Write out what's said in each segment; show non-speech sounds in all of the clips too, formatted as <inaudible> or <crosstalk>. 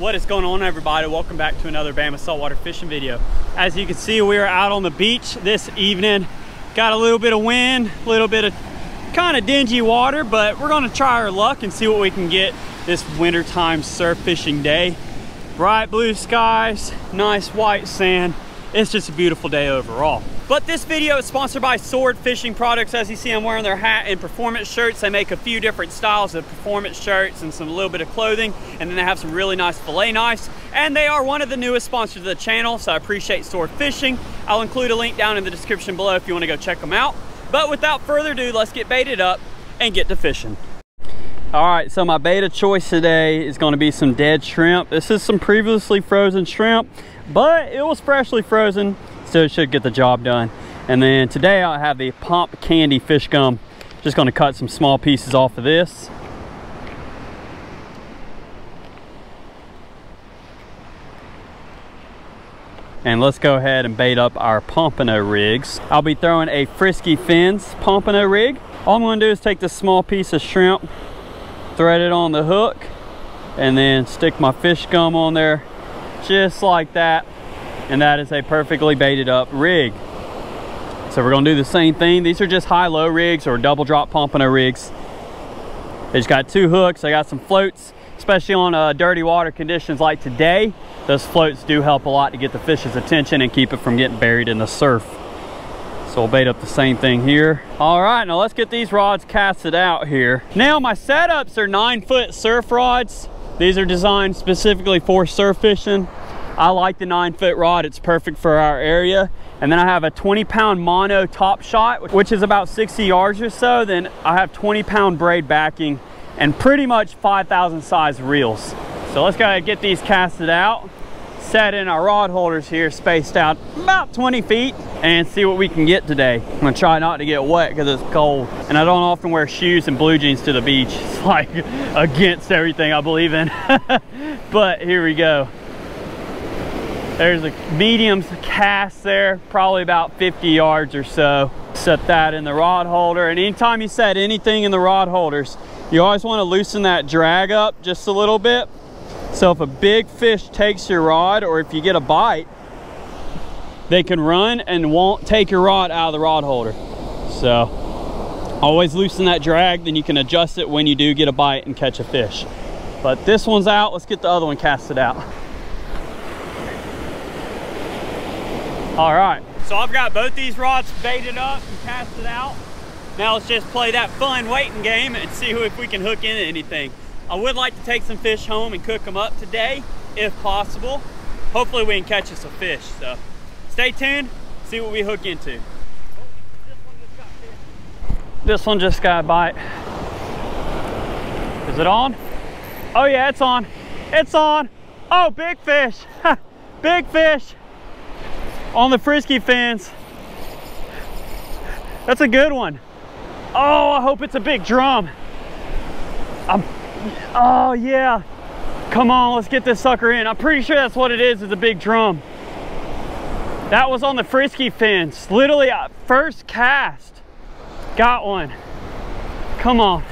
What is going on everybody? Welcome back to another Bama saltwater fishing video. As you can see, we are out on the beach this evening. Got a little bit of wind, a little bit of kind of dingy water, but we're gonna try our luck and see what we can get this wintertime surf fishing day. Bright blue skies, nice white sand. It's just a beautiful day overall. But this video is sponsored by SORD Fishing Products. As you see, I'm wearing their hat and performance shirts. They make a few different styles of performance shirts and some little bit of clothing. And then they have some really nice fillet knives. And they are one of the newest sponsors of the channel, so I appreciate SORD Fishing. I'll include a link down in the description below if you wanna go check them out. But without further ado, let's get baited up and get to fishing. All right, so my bait of choice today is gonna be some dead shrimp. This is some previously frozen shrimp, but it was freshly frozen so it should get the job done. And then today I have the Pomp Candy fish gum. Just gonna cut some small pieces off of this. And let's go ahead and bait up our pompano rigs. I'll be throwing a Frisky Fins pompano rig. All I'm gonna do is take this small piece of shrimp, thread it on the hook, and then stick my fish gum on there just like that and that is a perfectly baited up rig. So we're gonna do the same thing. These are just high-low rigs or double drop pompano rigs. They just got two hooks. They got some floats, especially on uh, dirty water conditions like today. Those floats do help a lot to get the fish's attention and keep it from getting buried in the surf. So we'll bait up the same thing here. All right, now let's get these rods casted out here. Now my setups are nine foot surf rods. These are designed specifically for surf fishing. I like the nine foot rod. It's perfect for our area. And then I have a 20 pound mono top shot, which is about 60 yards or so. Then I have 20 pound braid backing and pretty much 5,000 size reels. So let's go ahead and get these casted out, set in our rod holders here, spaced out about 20 feet and see what we can get today. I'm gonna try not to get wet because it's cold. And I don't often wear shoes and blue jeans to the beach. <laughs> It's like against everything I believe in. <laughs> but here we go. There's a medium cast there, probably about 50 yards or so. Set that in the rod holder. And anytime you set anything in the rod holders, you always want to loosen that drag up just a little bit. So if a big fish takes your rod or if you get a bite, they can run and won't take your rod out of the rod holder. So always loosen that drag, then you can adjust it when you do get a bite and catch a fish. But this one's out, let's get the other one casted out. All right, so I've got both these rods baited up and casted out. Now let's just play that fun waiting game and see if we can hook into anything. I would like to take some fish home and cook them up today, if possible. Hopefully we can catch us a fish, so stay tuned, see what we hook into. This one just got a bite. Is it on? Oh yeah, it's on. It's on. Oh, big fish. <laughs> big fish on the Frisky Fins. That's a good one. Oh, I hope it's a big drum. I'm, oh yeah. Come on, let's get this sucker in. I'm pretty sure that's what it is, is a big drum. That was on the Frisky Fins. Literally uh, first cast. Got one. Come on.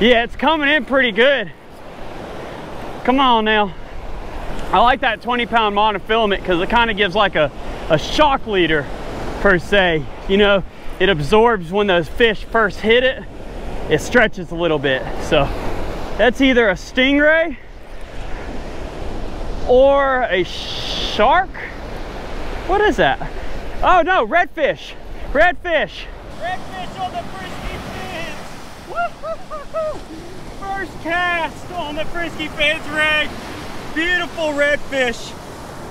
Yeah, it's coming in pretty good. Come on now. I like that 20 pound monofilament because it kind of gives like a, a shock leader per se. You know, it absorbs when those fish first hit it, it stretches a little bit. So that's either a stingray or a shark. What is that? Oh no, redfish, redfish. Redfish on the Frisky Fins. First cast on the Frisky Fins rig. Beautiful redfish.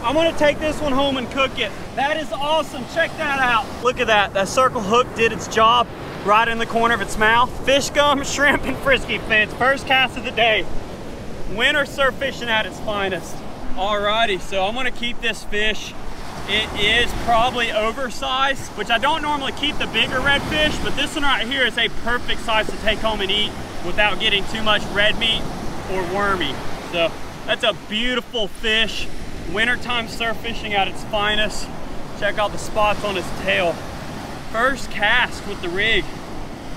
I'm gonna take this one home and cook it. That is awesome, check that out. Look at that, that circle hook did its job right in the corner of its mouth. Fish gum, <laughs> shrimp, and frisky fins. First cast of the day. Winter surf fishing at its finest. Alrighty, so I'm gonna keep this fish. It is probably oversized, which I don't normally keep the bigger redfish, but this one right here is a perfect size to take home and eat without getting too much red meat or wormy. So that's a beautiful fish. Wintertime surf fishing at its finest. Check out the spots on his tail. First cast with the rig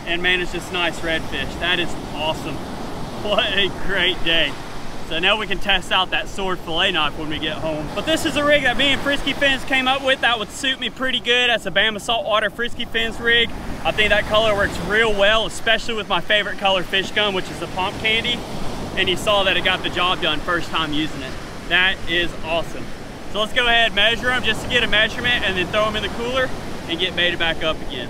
and man, it's just nice redfish. That is awesome. <laughs> What a great day. So now we can test out that SORD fillet knife when we get home. But this is a rig that me and Frisky Fins came up with that would suit me pretty good. That's a Bama Saltwater Frisky Fins rig. I think that color works real well, especially with my favorite color fish gum, which is the Pomp Candy. And you saw that it got the job done first time using it. That is awesome. So let's go ahead and measure them just to get a measurement and then throw them in the cooler and get baited back up again.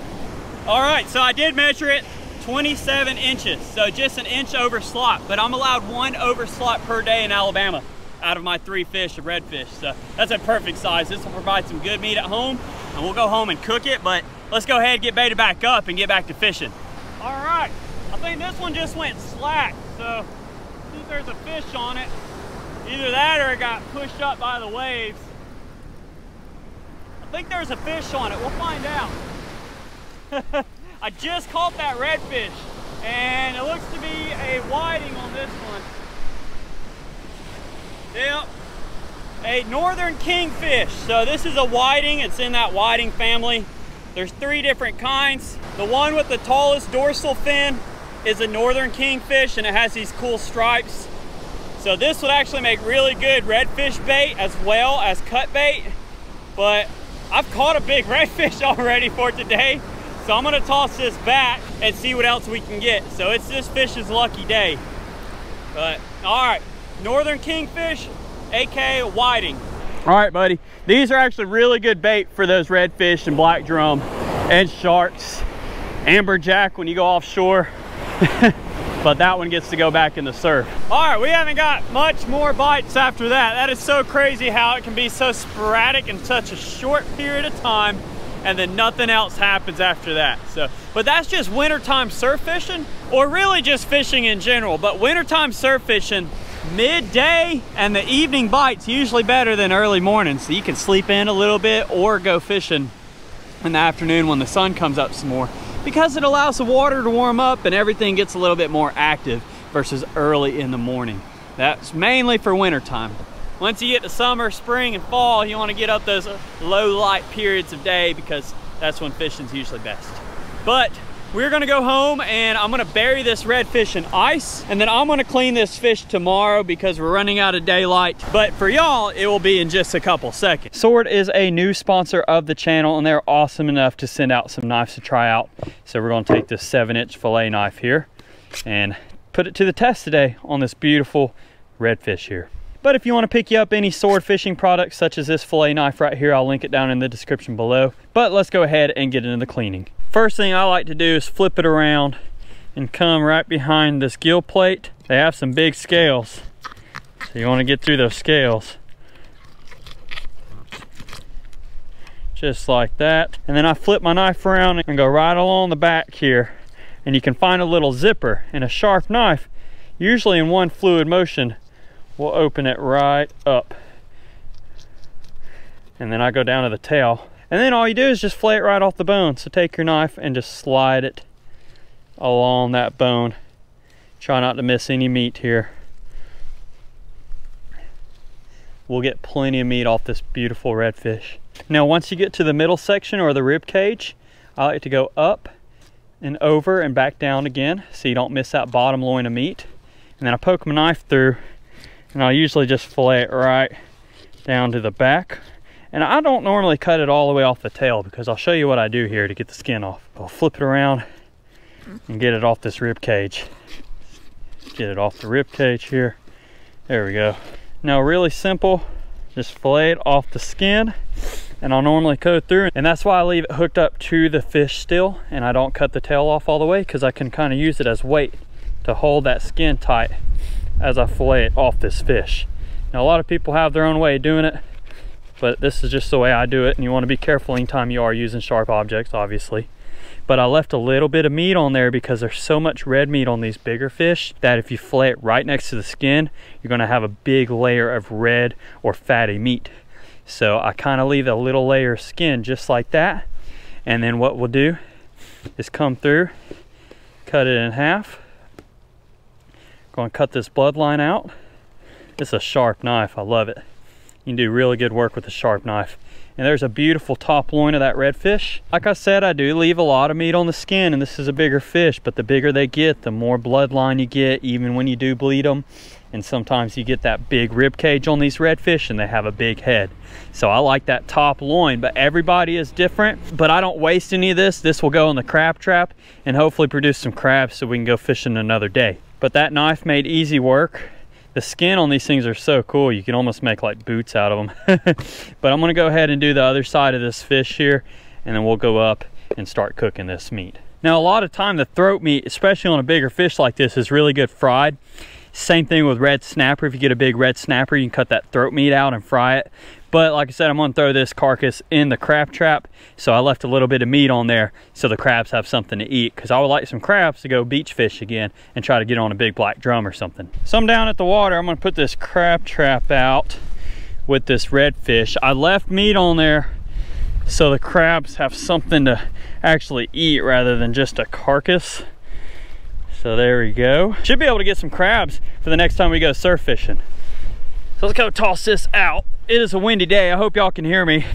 All right, so I did measure it 27 inches, so just an inch over slot, but I'm allowed one over slot per day in Alabama out of my three fish of redfish. So that's a perfect size. This will provide some good meat at home and we'll go home and cook it, but let's go ahead and get baited back up and get back to fishing. All right, I think this one just went slack. So if there's a fish on it. Either that or it got pushed up by the waves. I think there's a fish on it. We'll find out. <laughs> I just caught that redfish and it looks to be a whiting on this one. Yep, a northern kingfish. So this is a whiting, it's in that whiting family. There's three different kinds. The one with the tallest dorsal fin is a northern kingfish and it has these cool stripes. So this would actually make really good redfish bait as well as cut bait. But I've caught a big <laughs> redfish already for today. So I'm gonna toss this back and see what else we can get. So it's this fish's lucky day. But all right, northern kingfish, aka whiting. All right, buddy. These are actually really good bait for those redfish and black drum and sharks. Amberjack when you go offshore. <laughs> but that one gets to go back in the surf. All right, we haven't got much more bites after that. That is so crazy how it can be so sporadic in such a short period of time and then nothing else happens after that. So, but that's just wintertime surf fishing or really just fishing in general. But wintertime surf fishing, midday and the evening bites usually better than early morning. So you can sleep in a little bit or go fishing in the afternoon when the sun comes up some more because it allows the water to warm up and everything gets a little bit more active versus early in the morning. That's mainly for wintertime. Once you get to summer, spring, and fall, you want to get up those low light periods of day because that's when fishing's usually best. But we're gonna go home and I'm gonna bury this redfish in ice and then I'm gonna clean this fish tomorrow because we're running out of daylight. But for y'all, it will be in just a couple seconds. SORD is a new sponsor of the channel and they're awesome enough to send out some knives to try out. So we're gonna take this seven inch fillet knife here and put it to the test today on this beautiful redfish here. But if you want to pick you up any SORD fishing products such as this fillet knife right here, I'll link it down in the description below. But let's go ahead and get into the cleaning. First thing I like to do is flip it around and come right behind this gill plate. They have some big scales. So you want to get through those scales. Just like that. And then I flip my knife around and go right along the back here. And you can find a little zipper and a sharp knife, usually in one fluid motion, we'll open it right up. And then I go down to the tail. And then all you do is just flay it right off the bone. So take your knife and just slide it along that bone. Try not to miss any meat here. We'll get plenty of meat off this beautiful redfish. Now once you get to the middle section or the rib cage, I like to go up and over and back down again so you don't miss that bottom loin of meat. And then I poke my knife through and I'll usually just fillet it right down to the back. And I don't normally cut it all the way off the tail because I'll show you what I do here to get the skin off. I'll flip it around and get it off this rib cage. Get it off the rib cage here. There we go. Now really simple, just fillet it off the skin and I'll normally go through and that's why I leave it hooked up to the fish still and I don't cut the tail off all the way because I can kind of use it as weight to hold that skin tight as I fillet it off this fish. Now a lot of people have their own way of doing it, but this is just the way I do it and you want to be careful anytime you are using sharp objects, obviously. But I left a little bit of meat on there because there's so much red meat on these bigger fish that if you fillet it right next to the skin, you're gonna have a big layer of red or fatty meat. So I kind of leave a little layer of skin just like that. And then what we'll do is come through, cut it in half, Going to cut this bloodline out. It's a sharp knife. I love it. You can do really good work with a sharp knife. And there's a beautiful top loin of that redfish. Like I said, I do leave a lot of meat on the skin and this is a bigger fish, but the bigger they get, the more bloodline you get, even when you do bleed them. and sometimes you get that big rib cage on these redfish and they have a big head. So I like that top loin, but everybody is different. But I don't waste any of this. This will go in the crab trap and hopefully produce some crabs so we can go fishing another day. But that knife made easy work. The skin on these things are so cool. You can almost make like boots out of them. <laughs> but I'm gonna go ahead and do the other side of this fish here and then we'll go up and start cooking this meat. Now, a lot of time the throat meat, especially on a bigger fish like this, is really good fried. Same thing with red snapper. If you get a big red snapper, you can cut that throat meat out and fry it. But like I said, I'm gonna throw this carcass in the crab trap. So I left a little bit of meat on there so the crabs have something to eat because I would like some crabs to go beach fish again and try to get on a big black drum or something. So I'm down at the water. I'm gonna put this crab trap out with this redfish. I left meat on there so the crabs have something to actually eat rather than just a carcass. So there we go. Should be able to get some crabs for the next time we go surf fishing. So let's go toss this out. It is a windy day. I hope y'all can hear me.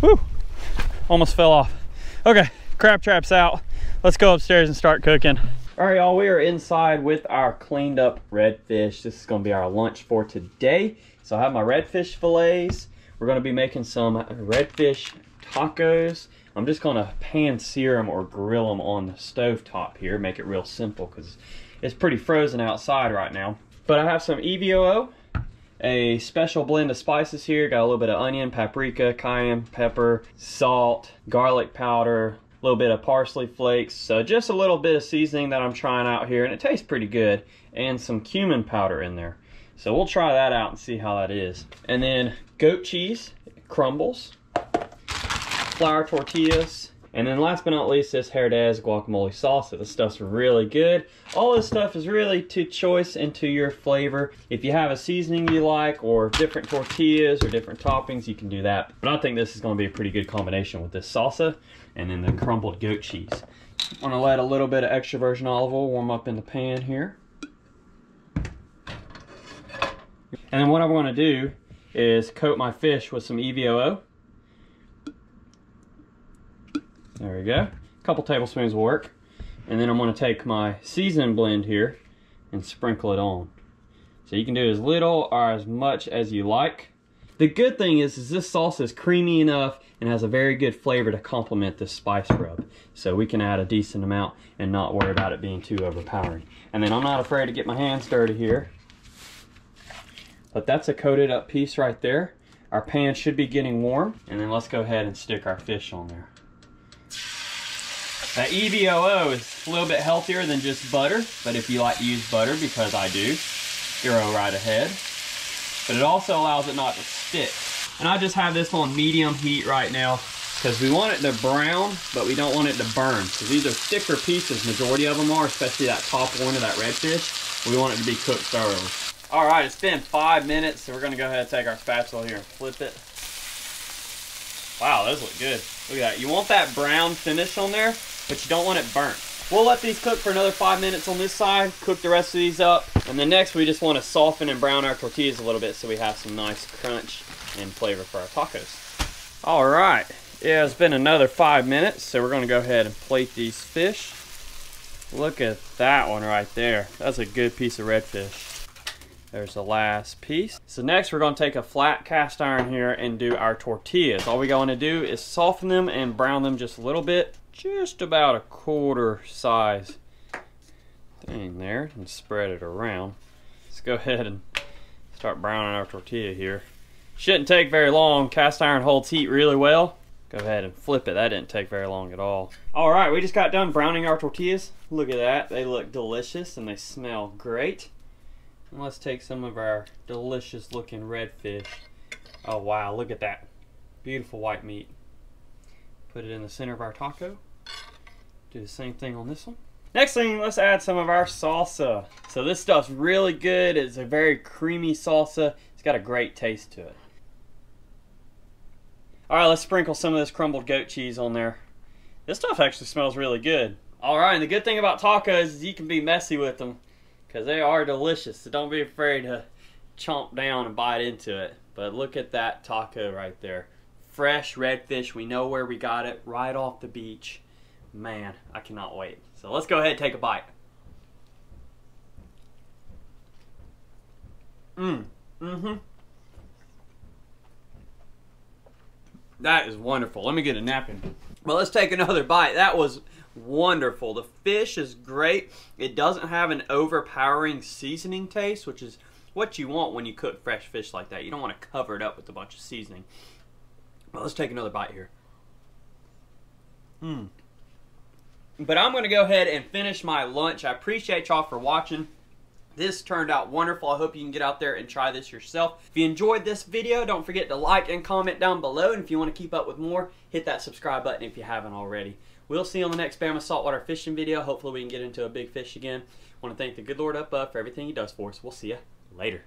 Whew, almost fell off. Okay, crab trap's out. Let's go upstairs and start cooking. All right, y'all, we are inside with our cleaned up redfish. This is gonna be our lunch for today. So I have my redfish fillets. We're gonna be making some redfish tacos. I'm just gonna pan sear them or grill them on the stove top here, make it real simple because it's pretty frozen outside right now. But I have some EVOO, a special blend of spices here. Got a little bit of onion, paprika, cayenne pepper, salt, garlic powder, a little bit of parsley flakes. So just a little bit of seasoning that I'm trying out here and it tastes pretty good. And some cumin powder in there. So we'll try that out and see how that is. And then goat cheese, crumbles, flour tortillas, and then last but not least, this Herdez guacamole salsa. This stuff's really good. All this stuff is really to choice and to your flavor. If you have a seasoning you like or different tortillas or different toppings, you can do that. But I think this is gonna be a pretty good combination with this salsa and then the crumbled goat cheese. I'm gonna let a little bit of extra virgin olive oil warm up in the pan here. And then what I'm going to do is coat my fish with some EVOO. There we go. A couple tablespoons will work. And then I'm going to take my season blend here and sprinkle it on. So you can do as little or as much as you like. The good thing is, is this sauce is creamy enough and has a very good flavor to complement this spice rub. So we can add a decent amount and not worry about it being too overpowering. And then I'm not afraid to get my hands dirty here. But that's a coated up piece right there. Our pan should be getting warm. And then let's go ahead and stick our fish on there. That EVOO is a little bit healthier than just butter, but if you like to use butter, because I do, go right ahead. But it also allows it not to stick. And I just have this on medium heat right now because we want it to brown, but we don't want it to burn. Because these are thicker pieces, majority of them are, especially that top one of that redfish. We want it to be cooked thoroughly. All right, it's been five minutes, so we're gonna go ahead and take our spatula here and flip it. Wow, those look good. Look at that. You want that brown finish on there, but you don't want it burnt. We'll let these cook for another five minutes on this side, cook the rest of these up, and then next we just want to soften and brown our tortillas a little bit so we have some nice crunch and flavor for our tacos. All right, yeah, it's been another five minutes, so we're gonna go ahead and plate these fish. Look at that one right there. That's a good piece of redfish. There's the last piece. So next we're going to take a flat cast iron here and do our tortillas. All we going to do is soften them and brown them just a little bit. Just about a quarter size thing there and spread it around. Let's go ahead and start browning our tortilla here. Shouldn't take very long. Cast iron holds heat really well. Go ahead and flip it. That didn't take very long at all. All right, we just got done browning our tortillas. Look at that. They look delicious and they smell great. And let's take some of our delicious looking redfish. Oh wow, look at that. Beautiful white meat. Put it in the center of our taco. Do the same thing on this one. Next thing, let's add some of our salsa. So this stuff's really good. It's a very creamy salsa. It's got a great taste to it. All right, let's sprinkle some of this crumbled goat cheese on there. This stuff actually smells really good. All right, and the good thing about tacos is you can be messy with them because they are delicious. So don't be afraid to chomp down and bite into it. But look at that taco right there. Fresh redfish. We know where we got it right off the beach. Man, I cannot wait. So let's go ahead and take a bite. Mmm. Mm-hmm. That is wonderful. Let me get a napkin. Well, let's take another bite. That was wonderful. The fish is great. It doesn't have an overpowering seasoning taste, which is what you want when you cook fresh fish like that. You don't want to cover it up with a bunch of seasoning. Well, let's take another bite here. Hmm. But I'm going to go ahead and finish my lunch. I appreciate y'all for watching. This turned out wonderful. I hope you can get out there and try this yourself. If you enjoyed this video, don't forget to like and comment down below. And if you want to keep up with more, hit that subscribe button if you haven't already. We'll see you on the next Bama Saltwater Fishing video. Hopefully we can get into a big fish again. Want to thank the good Lord up above for everything he does for us. We'll see you later.